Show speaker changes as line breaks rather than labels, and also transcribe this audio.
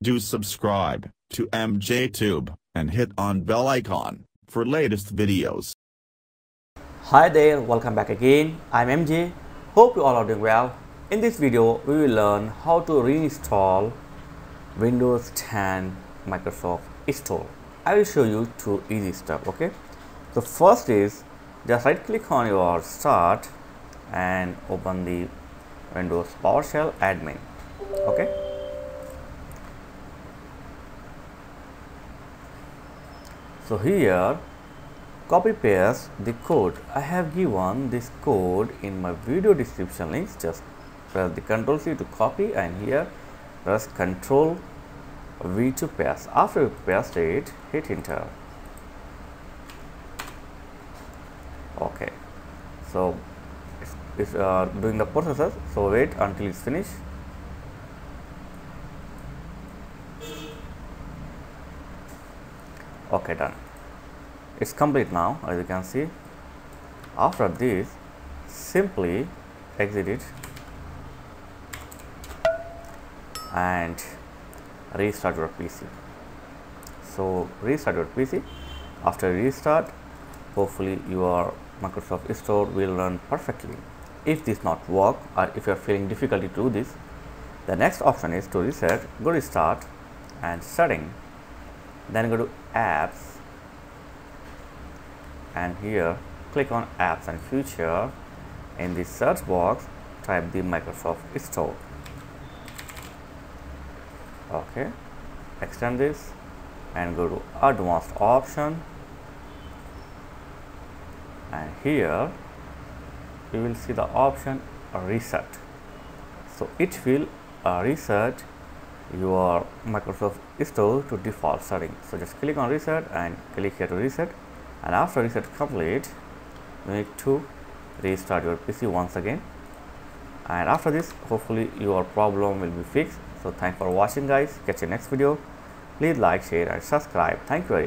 Do subscribe to MJTube and hit on bell icon for latest videos.
Hi there, welcome back again. I'm MJ. Hope you all are doing well. In this video, we will learn how to reinstall Windows 10 Microsoft Store. I will show you two easy steps, okay? So first is just right click on your start and open the Windows PowerShell admin, okay? So here copy paste the code. I have given this code in my video description links. Just press the control c to copy and here press control v to paste. After you paste it hit enter. Okay. So it's, it's uh, doing the processes so wait until it's finished okay done. It's complete now as you can see. After this simply exit it and restart your PC so restart your PC after restart hopefully your Microsoft Store will run perfectly. If this not work or if you are feeling difficulty to do this the next option is to reset go to start and setting then go to apps. And here click on apps and features. In the search box type the Microsoft Store. Okay. Extend this and go to advanced option. And here you will see the option reset. So it will uh, reset your Microsoft Store to default setting. So just click on reset and click here to reset. And after reset complete you need to restart your PC once again. And after this hopefully your problem will be fixed. So thanks for watching guys. Catch you next video. Please like share and subscribe. Thank you very